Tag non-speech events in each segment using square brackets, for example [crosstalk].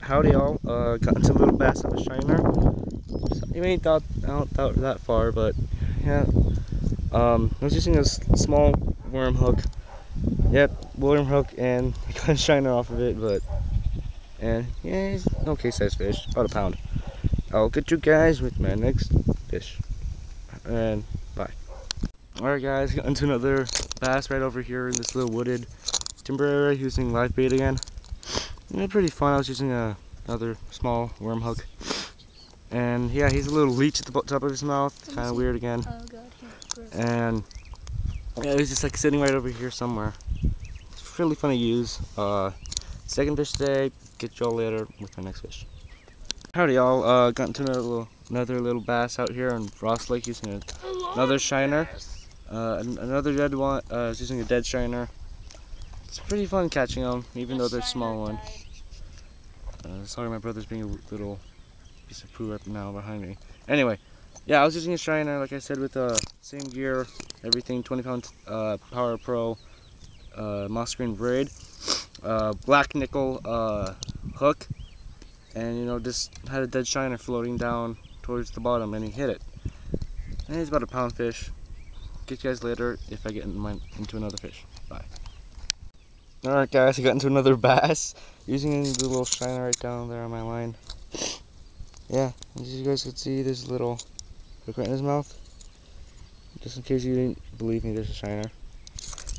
Howdy y'all. Uh, got into a little bass on a shiner. So, you ain't out that, that far, but yeah. Um, I was using a small worm hook. Yep, worm hook, and [laughs] I got a shiner off of it, but and yeah, okay size fish, about a pound. I'll get you guys with my next fish. And bye. Alright guys, got into another bass right over here in this little wooded timber area using live bait again. Pretty fun. I was using a, another small worm hook. And yeah, he's a little leech at the top of his mouth. Kind of weird again. Oh god. And yeah, he's just like sitting right over here somewhere. It's really fun to use. Uh, second fish today. Get y'all later with my next fish. Howdy y'all. Uh, got into another little, another little bass out here on Ross Lake using a, another shiner. Uh, another dead one. Uh, I was using a dead shiner. It's pretty fun catching them, even though they're small one. Uh, sorry, my brother's being a little piece of poo right now behind me. Anyway, yeah, I was using a Shiner, like I said, with the uh, same gear, everything, 20 pound uh, Power Pro, uh, moss green braid, uh, black nickel uh, hook, and you know, just had a dead Shiner floating down towards the bottom, and he hit it. And he's about a pound fish. Get you guys later if I get in my, into another fish. Bye. Alright guys, I got into another [laughs] bass using the little shiner right down there on my line. Yeah, as you guys can see, there's a little hook right in his mouth. Just in case you didn't believe me, there's a shiner.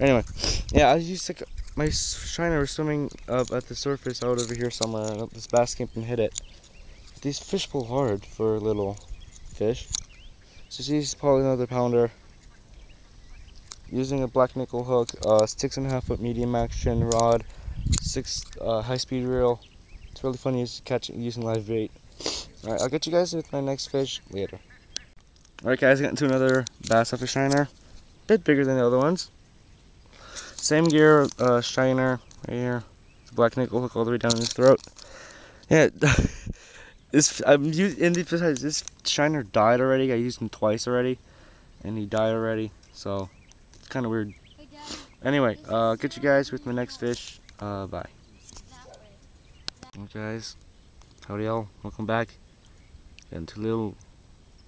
Anyway, yeah, I used to, my shiner was swimming up at the surface out over here somewhere, and this bass came and hit it. These fish pull hard for little fish. So she's probably another pounder. Using a black nickel hook, uh, six and a half foot medium action rod, six uh, high speed reel. It's really fun using live bait. Alright, I'll get you guys with my next fish later. Alright guys, got into another bass off a shiner. Bit bigger than the other ones. Same gear, uh, shiner right here. Black nickel hook all the way down his throat. Yeah, [laughs] this I'm using. Besides, this shiner died already. I used him twice already, and he died already. So kind of weird. Anyway, uh, I'll get you guys with my next fish. Uh, bye. Well, guys, howdy y'all, welcome back. Got into little,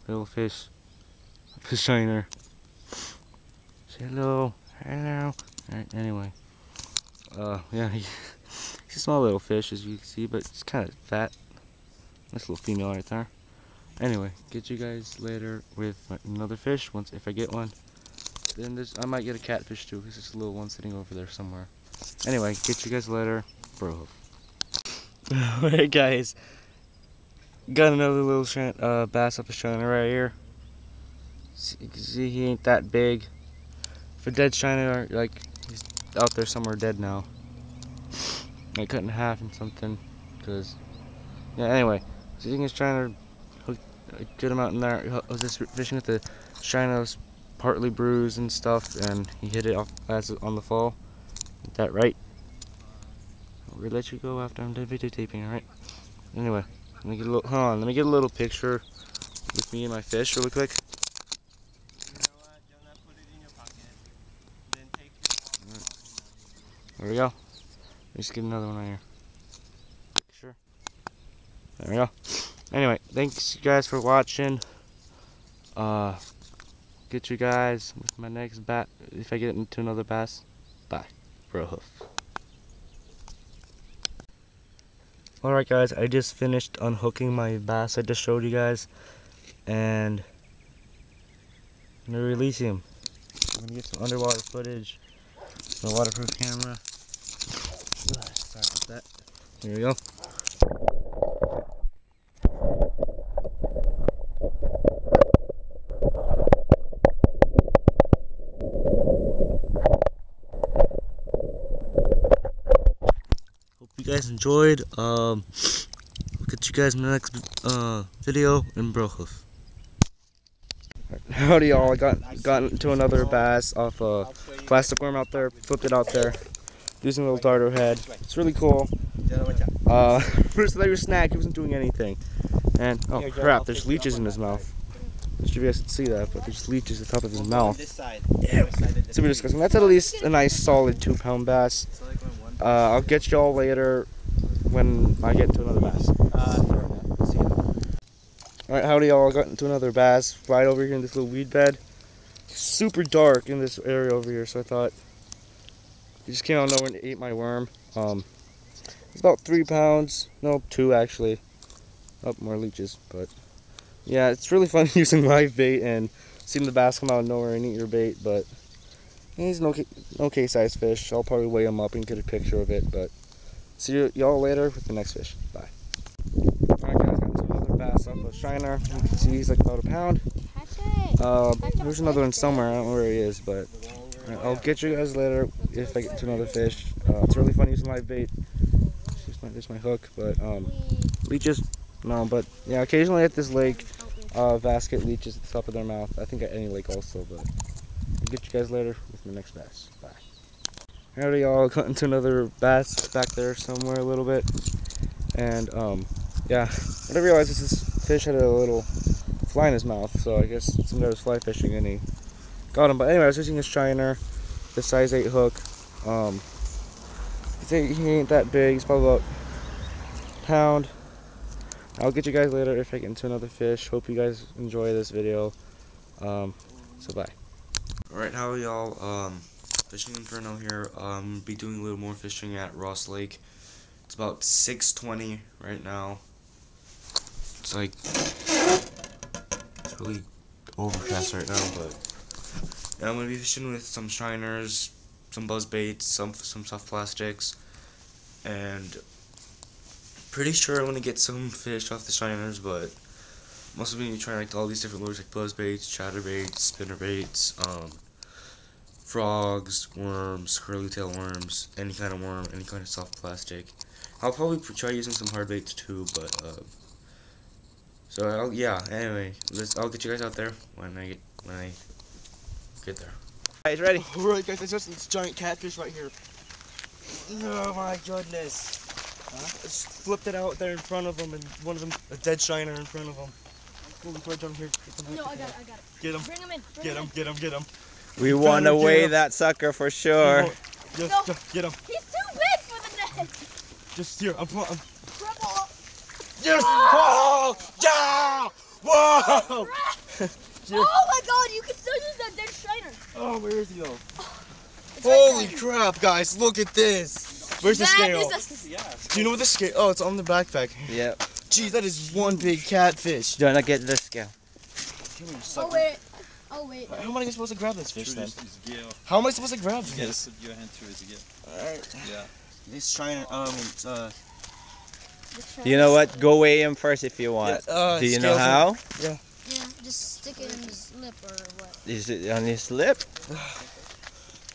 little fish, [laughs] fish shiner. Say hello, hello. Alright, anyway. Uh, yeah, he, [laughs] he's a small little fish as you can see, but it's kind of fat. Nice little female right there. Anyway, get you guys later with another fish, once if I get one. Then there's, I might get a catfish too, because there's a little one sitting over there somewhere. Anyway, get you guys later, bro. [laughs] Alright guys, got another little uh, bass up a shiner right here. See, see he ain't that big. For dead shiner, like he's out there somewhere dead now. I cut in half and something, cause yeah. Anyway, so can shiner, hook a good amount in there. I was just fishing with the shiner partly bruised and stuff, and he hit it off as on the fall. That right? I'll let you go after I'm done videotaping, alright? Anyway, let me get a little, hold on, let me get a little picture with me and my fish really quick. There we go. Let's get another one right here. Picture. There we go. Anyway, thanks you guys for watching. Uh, get you guys with my next bat if I get into another bass. Bye. Bro hoof. Alright guys, I just finished unhooking my bass I just showed you guys. And I'm gonna release him. I'm gonna get some underwater footage. My waterproof camera. Ugh, Sorry about that. Here we go. You guys enjoyed. Um, I'll get you guys in the next uh, video in Brohoof. Howdy y'all, I got got into another bass off a plastic worm out there, flipped it out there, using a little darter head. It's really cool. Uh, [laughs] first I thought he was snack, he wasn't doing anything. And, oh crap, there's leeches in his mouth. I'm not sure if you guys can see that, but there's leeches at the top of his mouth. This. Super disgusting. That's at least a nice solid two pound bass. Uh, I'll get y'all later when I get to another bass. Uh. Alright, howdy y'all. I got into another bass right over here in this little weed bed. Super dark in this area over here, so I thought he just came out of nowhere and ate my worm. Um, it's about three pounds. No, two actually. Up more leeches, but yeah, it's really fun [laughs] using live bait and seeing the bass come out of nowhere and eat your bait. But he's an okay, okay sized fish. I'll probably weigh him up and get a picture of it. But see you, y'all later with the next fish. Bye. Alright guys, got bass off a shiner. You can see he's like about a pound. Catch it. Uh, there's another one somewhere. I don't know where he is, but I'll get you guys later if I get to another fish. Uh, it's really fun using live bait. There's my, there's my hook, but um, leeches, no. But yeah, occasionally at this lake, uh, bass get leeches at the top of their mouth. I think at any lake also, but get you guys later with my next bass. Bye. Howdy y'all, got into another bass back there somewhere a little bit. And um, yeah, I didn't realize this, fish had a little fly in his mouth, so I guess some guy was fly fishing and he got him. But anyway, I was using this shiner, the size 8 hook. Um, he ain't- that big, he's probably about pound. I'll get you guys later if I get into another fish. Hope you guys enjoy this video. Um, so bye. Alright, how are y'all? Um, Fishing Inferno here. Um, be doing a little more fishing at Ross Lake. It's about 6:20 right now. It's like it's really overcast right now, but yeah, I'm gonna be fishing with some shiners, some buzz baits, some some soft plastics, and pretty sure I'm gonna get some fish off the shiners, but I'm also gonna be trying like all these different lures like buzz baits, chatter baits, spinner baits, um, frogs, worms, curly tail worms, any kind of worm, any kind of soft plastic. I'll probably try using some hard baits too, but uh, so I'll, yeah. Anyway, let's. I'll get you guys out there when I get when I get there. Guys, ready? Alright guys, I just this giant catfish right here. Oh my goodness. I just flipped it out there in front of him and one of them, a dead shiner in front of him. Holy crap, John, here. Get him, No, I got it. I got it. Get him, Bring him in. Bring get him. him, get him, get him. We want to weigh him. that sucker for sure. Just, No. just get him. He's too big for the net. Just here. I'm, pl- I'm Trouble. Yes! Whoa! Oh, yeah! Whoa! [laughs] Oh my god, you can still use that dead shiner. Oh, where is he though? It's right Holy there. crap, guys! Look at this. Where's the scale? is a- Do you know what the scale? Oh, it's on the backpack. Yep. Geez, that is one big catfish. Do you want to get the scale? Come here, Oh wait. Oh wait. How am I supposed to grab this fish then? Through this gear. How am I supposed to grab Yeah, this? put your hand through his gear. Alright. Yeah. This shiner, um, it's, uh, You know what? Go weigh him first if you want. yeah, uh, Do you know scales how? Yeah, Yeah, just stick it in his lip or what. Is it on his lip? [sighs]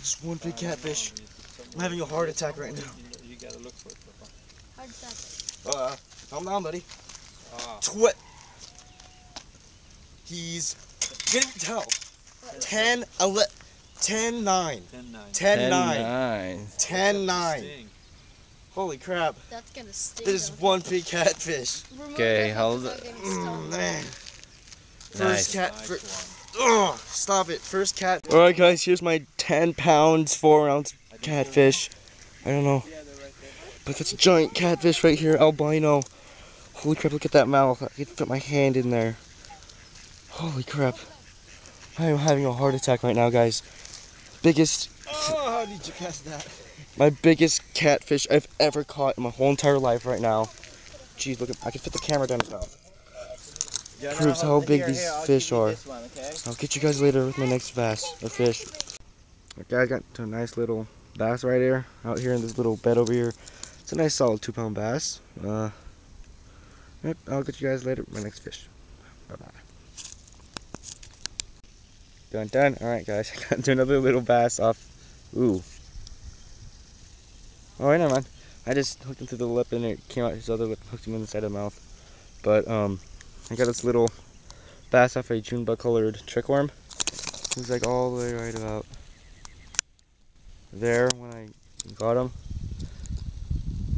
Just one big catfish. I'm having a heart attack right now. You, you gotta look for it. Papa. Hard that. Uh, calm down, buddy. Ah, Twi- He's, can't even tell. 10, 11, 10, 9. 10 9. 10, 9. nine. 10, 9. Holy crap. That's gonna stick. This is one big catfish. Okay, hold it's it. not getting Mm, stung. man. Nice. First cat. Nice fir- one. Ugh, stop it. First cat. Alright, guys, here's my 10 pounds, 4 ounce catfish. I don't know. But that's a giant catfish right here, albino. Holy crap, look at that mouth. I can fit my hand in there. Holy crap. I am having a heart attack right now, guys. Biggest, Oh, how did you catch that? my biggest catfish I've ever caught in my whole entire life right now. Jeez, look at, I can fit the camera down his mouth. Proves how big these fish are. I'll get you guys later with my next bass or fish. Okay, I got to a nice little bass right here, out here in this little bed over here. It's a nice solid two pound bass. Uh, yep, I'll get you guys later with my next fish. Bye bye. Done, done. Alright, guys, [laughs] I got another little bass off. Ooh. Oh, wait, never mind. I just hooked him through the lip and it came out his other lip, hooked him in the side of the mouth. But, um, I got this little bass off a June bug colored trickworm. He was like all the way right about there when I got him.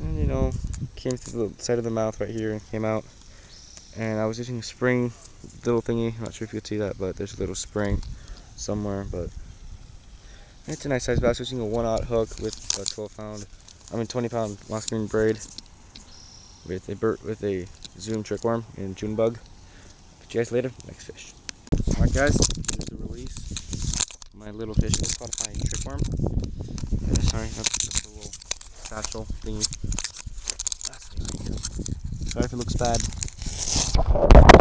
And you know, came through the side of the mouth right here and came out. And I was using a spring little thingy. I'm not sure if you could see that, but there's a little spring somewhere. But it's a nice size bass. Was using a one aught hook with a 12 pound, I mean 20 pound moss green braid. with a with a zoom trickworm and June bug. Catch you guys later. Next fish. Alright guys, here's the release. My little fish. It's called my trickworm. Uh, sorry, that's just a little satchel thingy. Sorry if it looks bad.